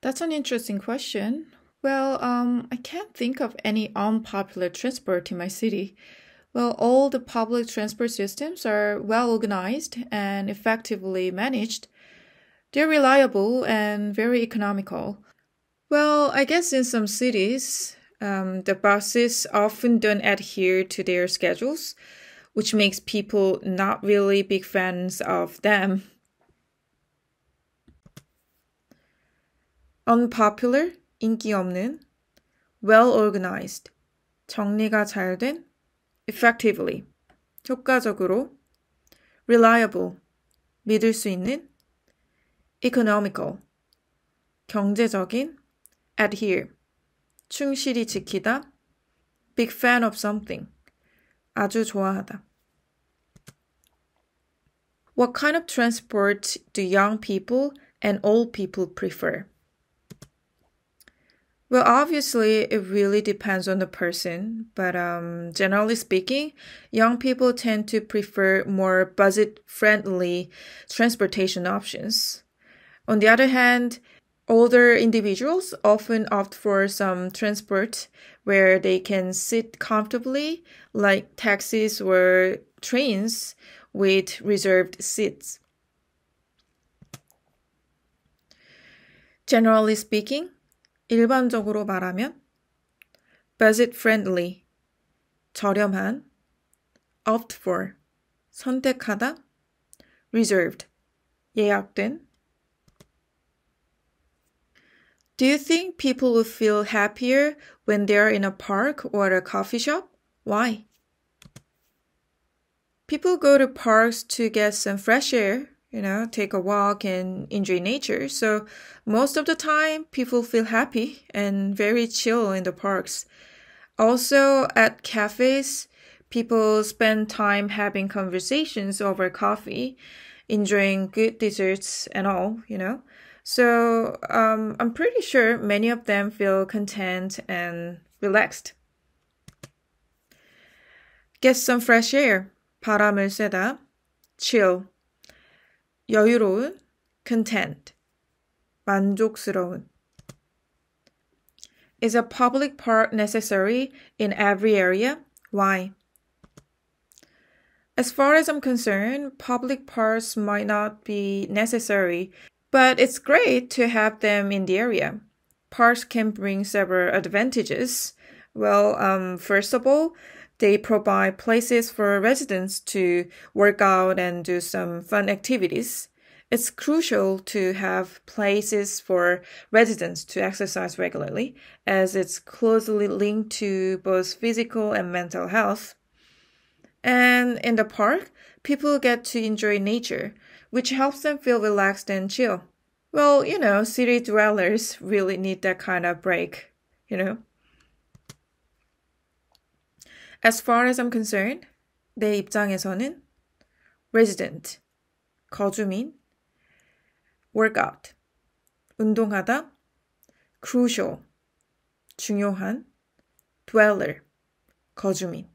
S1: That's an interesting question. Well, um, I can't think of any unpopular transport in my city. Well, all the public transport systems are well organized and effectively managed. They're reliable and very economical. Well, I guess in some cities, um, the buses often don't adhere to their schedules, which makes people not really big fans of them. Unpopular, 인기 없는, well organized, 정리가 잘 된, effectively, 효과적으로, reliable, 믿을 수 있는, economical, 경제적인, adhere, 충실히 지키다, big fan of something, 아주 좋아하다. What kind of transport do young people and old people prefer? Well, obviously, it really depends on the person, but um, generally speaking, young people tend to prefer more budget friendly transportation options. On the other hand, older individuals often opt for some transport where they can sit comfortably, like taxis or trains with reserved seats. Generally speaking, 일반적으로 말하면 budget friendly, 저렴한, opt for, 선택하다, reserved, 예약된, Do you think people will feel happier when they're in a park or a coffee shop? Why? People go to parks to get some fresh air, you know, take a walk and enjoy nature. So most of the time, people feel happy and very chill in the parks. Also, at cafes, people spend time having conversations over coffee, enjoying good desserts and all, you know. So um, I'm pretty sure many of them feel content and relaxed. Get some fresh air. 바람을 쐬다. chill. 여유로운. content. 만족스러운. Is a public park necessary in every area? Why? As far as I'm concerned, public parks might not be necessary but it's great to have them in the area. Parks can bring several advantages. Well, um, first of all, they provide places for residents to work out and do some fun activities. It's crucial to have places for residents to exercise regularly, as it's closely linked to both physical and mental health. And in the park, people get to enjoy nature, which helps them feel relaxed and chill. Well, you know, city dwellers really need that kind of break, you know. As far as I'm concerned, 내 입장에서는 resident, 거주민 workout 운동하다 crucial 중요한 dweller 거주민